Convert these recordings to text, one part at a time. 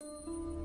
We'll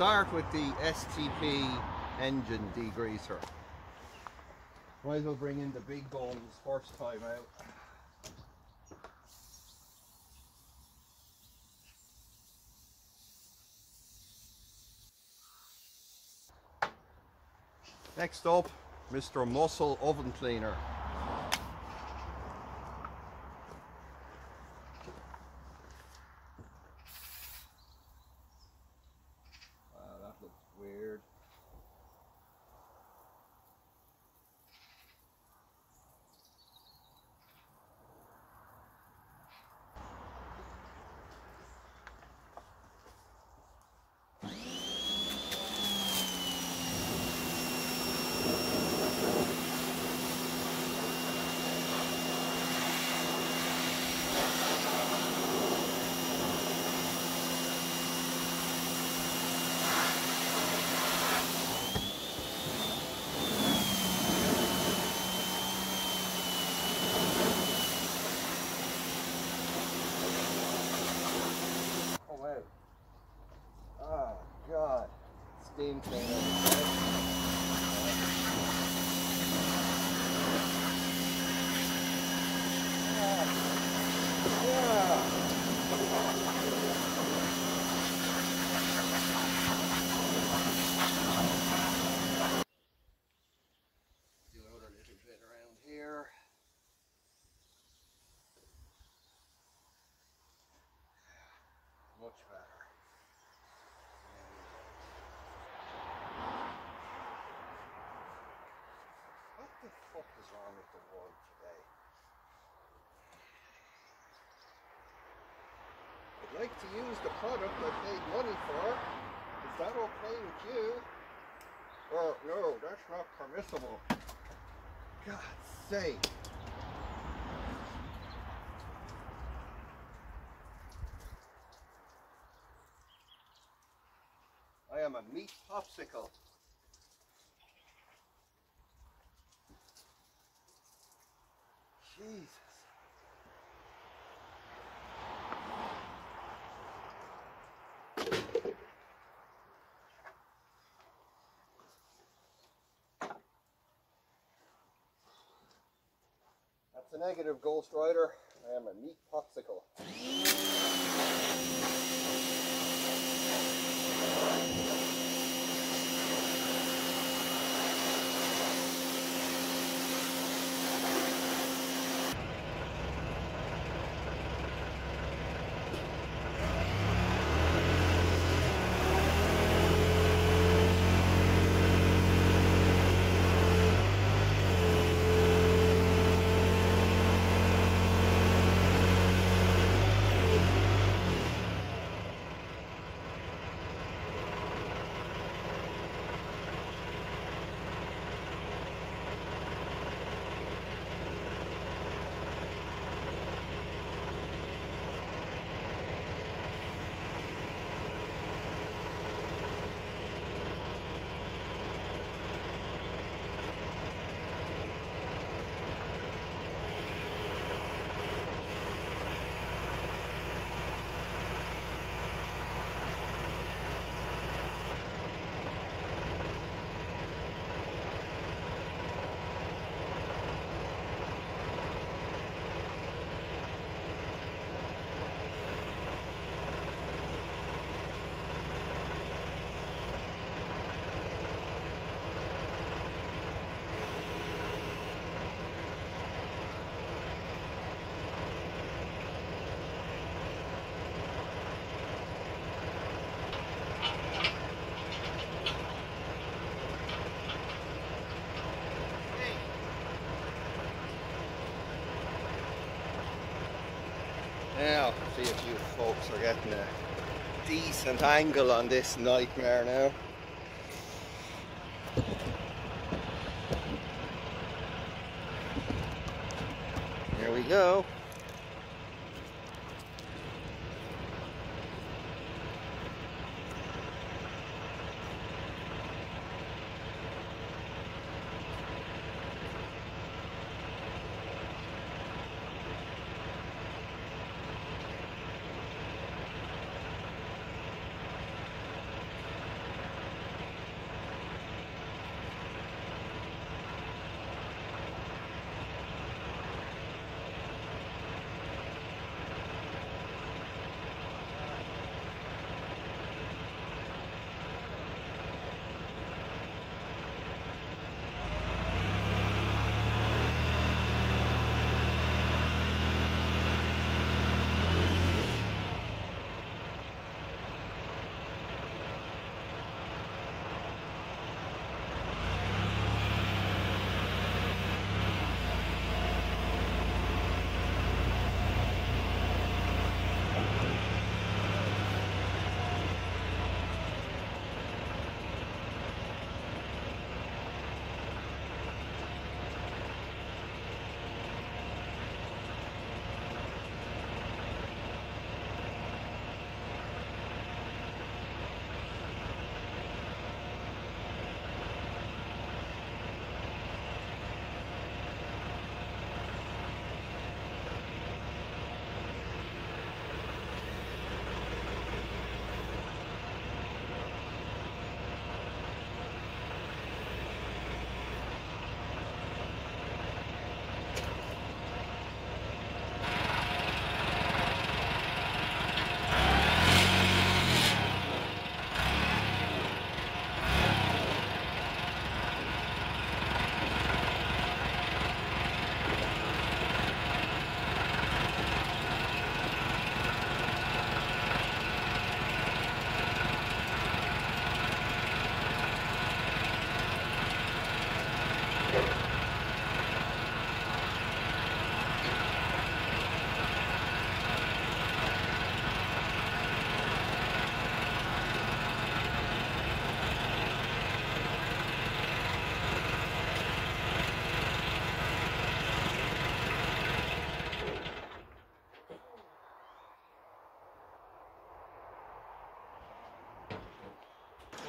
Start with the STP engine degreaser. Might as well bring in the big guns first time out. Next up, Mr. Muscle Oven Cleaner. Weird. 15 channel. The fuck is wrong with the world today? I'd like to use the product I paid money for. Is that okay with you? Oh no, that's not permissible. God's sake. I am a meat popsicle. Jesus. That's a negative, Ghost Rider. I am a meat popsicle. Getting a decent angle on this nightmare now.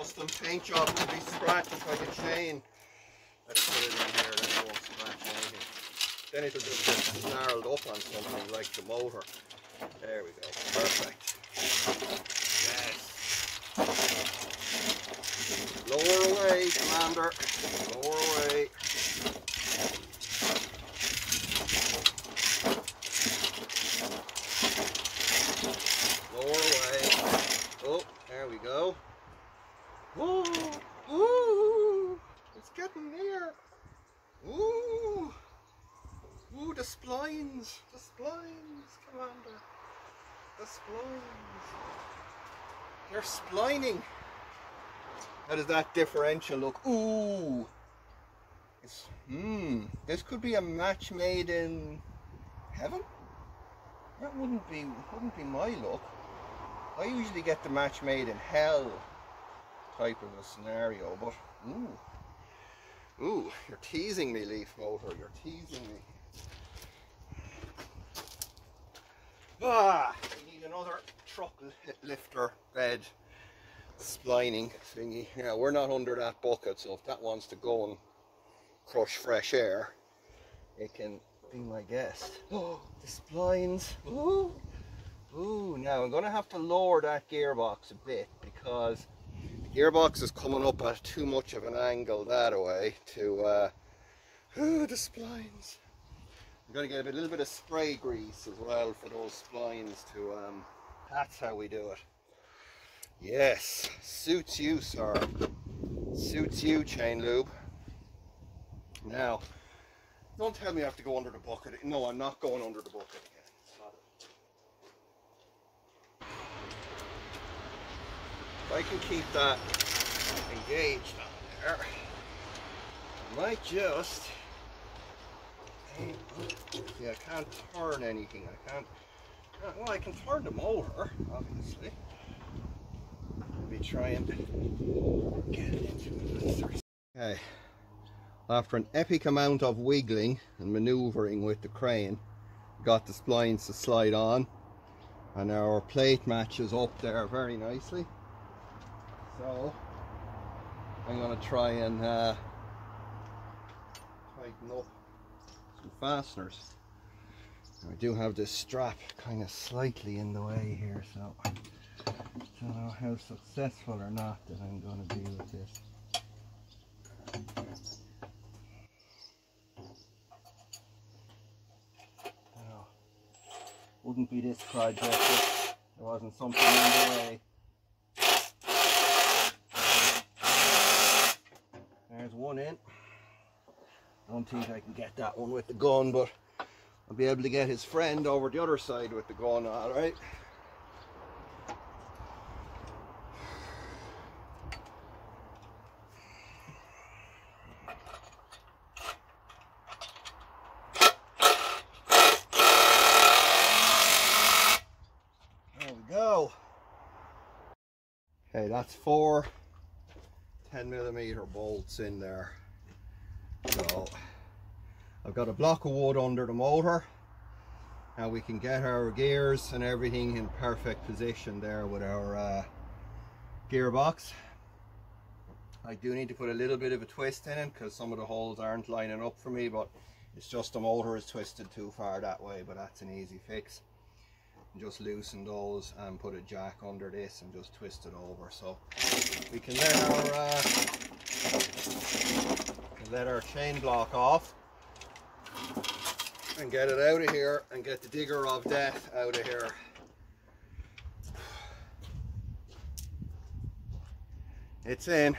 Custom paint job to be scratched by the chain. Let's put it in here, won't scratch anything. Then it'll just get snarled up on something like the motor. There we go, perfect. Yes. Lower away, Commander. Lower away. Lower away. Oh, there we go. Ooh, ooh, it's getting near. Ooh, ooh, the splines, the splines, Commander, the splines. They're splining. How does that differential look? Ooh, it's, hmm, this could be a match made in heaven. That wouldn't be, wouldn't be my luck. I usually get the match made in hell type of a scenario, but ooh, ooh, you're teasing me, leaf motor. You're teasing me. Ah, we need another truck lifter bed splining thingy. Yeah, we're not under that bucket, so if that wants to go and crush fresh air, it can be my guest. Oh, the splines. Ooh. Ooh, now I'm going to have to lower that gearbox a bit because the gearbox is coming up at too much of an angle that way to uh, oh, the splines. I'm going to get a little bit of spray grease as well for those splines to, um, that's how we do it. Yes, suits you sir, suits you chain lube. Now, don't tell me I have to go under the bucket. No, I'm not going under the bucket again. If I can keep that engaged on there, I might just, see I can't turn anything, I can't well, I can turn them over, obviously. Maybe try and get it into it. Okay. After an epic amount of wiggling and maneuvering with the crane, got the splines to slide on and our plate matches up there very nicely. So I'm going to try and uh, tighten up fasteners. I do have this strap kind of slightly in the way here, so I don't know how successful or not that I'm going to be with this. Wouldn't be this project if there wasn't something in the way. There's one in. I don't think I can get that one with the gun, but I'll be able to get his friend over the other side with the gun, alright? There we go. Okay, that's four 10 millimeter bolts in there. So I've got a block of wood under the motor. Now we can get our gears and everything in perfect position there with our uh, gearbox. I do need to put a little bit of a twist in it because some of the holes aren't lining up for me but it's just the motor is twisted too far that way but that's an easy fix. Just loosen those and put a jack under this and just twist it over so we can let our uh, let our chain block off and get it out of here and get the digger of death out of here. It's in.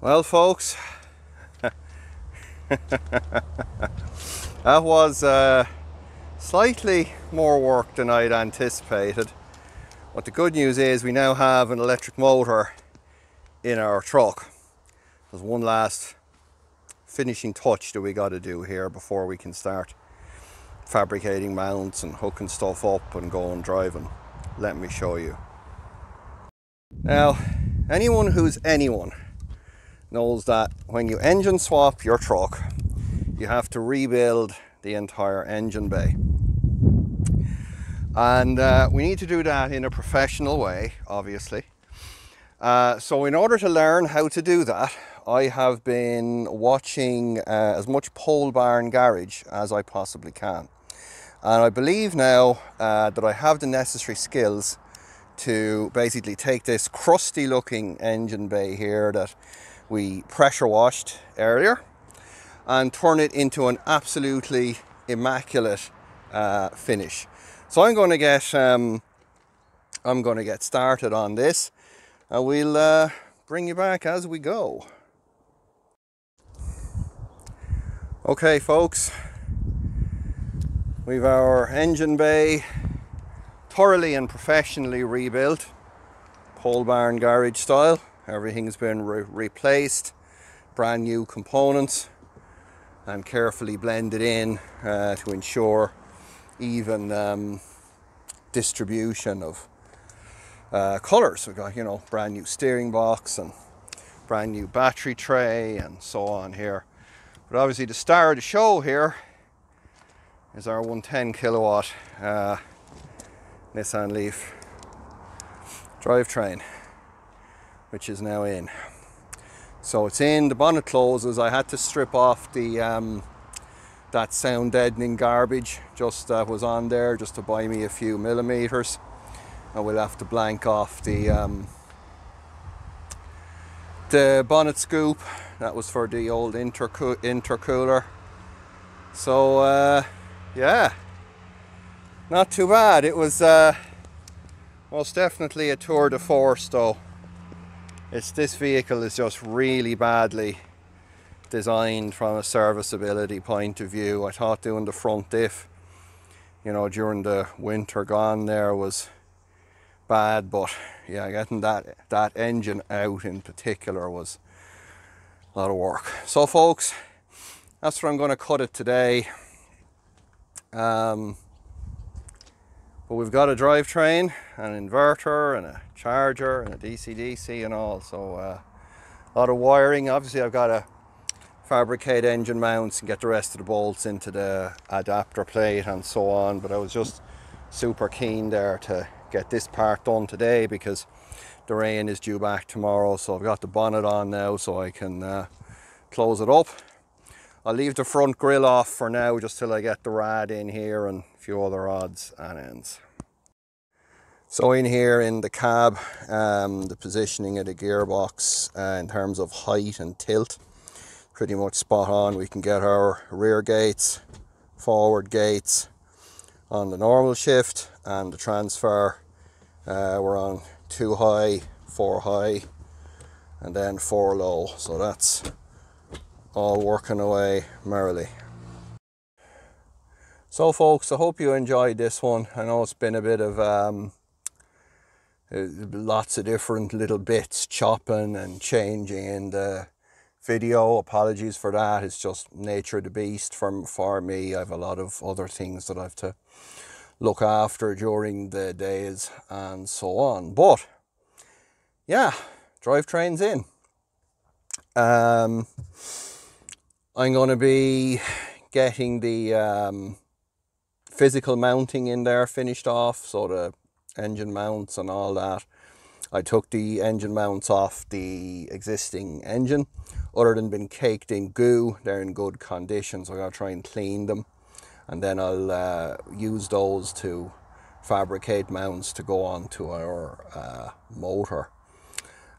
Well folks, that was uh, slightly more work than I'd anticipated. But the good news is we now have an electric motor in our truck. There's one last finishing touch that we got to do here before we can start fabricating mounts and hooking stuff up and going driving. Let me show you. Now, anyone who's anyone knows that when you engine swap your truck, you have to rebuild the entire engine bay. And uh, we need to do that in a professional way, obviously. Uh, so in order to learn how to do that, I have been watching uh, as much pole barn garage as I possibly can. And I believe now uh, that I have the necessary skills to basically take this crusty looking engine bay here that we pressure washed earlier and turn it into an absolutely immaculate uh, finish. So I'm going to get um, I'm going to get started on this and we'll uh, bring you back as we go. Okay folks, we've our engine bay thoroughly and professionally rebuilt, pole barn garage style. Everything's been re replaced, brand new components and carefully blended in uh, to ensure even um, distribution of uh, colors. We've got, you know, brand new steering box and brand new battery tray and so on here. But obviously the star of the show here is our 110 kilowatt uh, Nissan Leaf drivetrain, which is now in. So it's in, the bonnet closes. I had to strip off the um, that sound deadening garbage just that was on there just to buy me a few millimeters. And we'll have to blank off the um, the bonnet scoop that was for the old interco intercooler. So uh, yeah. Not too bad. It was uh, most definitely a tour de force though. It's this vehicle is just really badly designed from a serviceability point of view. I thought doing the front diff you know during the winter gone there was bad but yeah getting that that engine out in particular was a lot of work so folks that's where I'm going to cut it today um, But we've got a drivetrain, an inverter, and a charger, and a DC-DC and all. So uh, a lot of wiring. Obviously, I've got to fabricate engine mounts and get the rest of the bolts into the adapter plate and so on. But I was just super keen there to get this part done today because the rain is due back tomorrow. So I've got the bonnet on now so I can uh, close it up. I'll leave the front grille off for now just till I get the rad in here and a few other odds and ends. So in here in the cab, um, the positioning of the gearbox uh, in terms of height and tilt, pretty much spot on. We can get our rear gates, forward gates on the normal shift and the transfer. Uh, we're on two high, four high, and then four low. So that's all working away merrily. So folks, I hope you enjoyed this one. I know it's been a bit of um, lots of different little bits chopping and changing in the video apologies for that it's just nature of the beast from for me i have a lot of other things that i have to look after during the days and so on but yeah drivetrains in um, i'm going to be getting the um, physical mounting in there finished off so the engine mounts and all that. I took the engine mounts off the existing engine. Other than being caked in goo, they're in good condition, so I gotta try and clean them. And then I'll uh, use those to fabricate mounts to go onto our uh, motor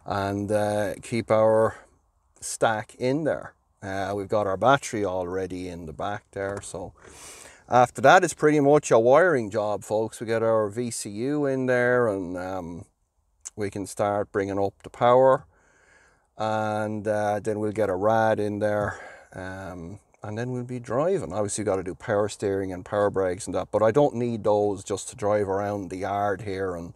and uh, keep our stack in there. Uh, we've got our battery already in the back there, so after that, it's pretty much a wiring job, folks. We get our VCU in there and um, we can start bringing up the power. And uh, then we'll get a rad in there um, and then we'll be driving. Obviously, you've got to do power steering and power brakes and that, but I don't need those just to drive around the yard here and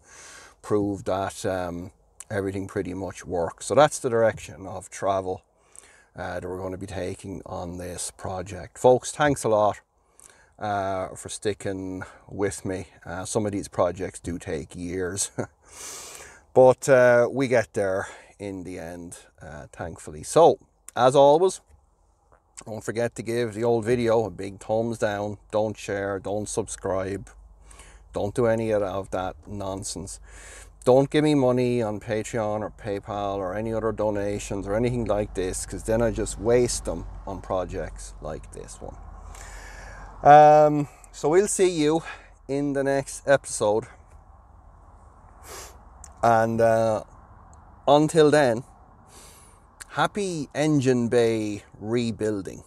prove that um, everything pretty much works. So that's the direction of travel uh, that we're going to be taking on this project. Folks, thanks a lot uh, for sticking with me. Uh, some of these projects do take years, but uh, we get there in the end, uh, thankfully. So, as always, don't forget to give the old video a big thumbs down. Don't share, don't subscribe, don't do any of that nonsense. Don't give me money on Patreon or PayPal or any other donations or anything like this because then I just waste them on projects like this one. Um, so we'll see you in the next episode. And uh, until then, happy engine bay rebuilding.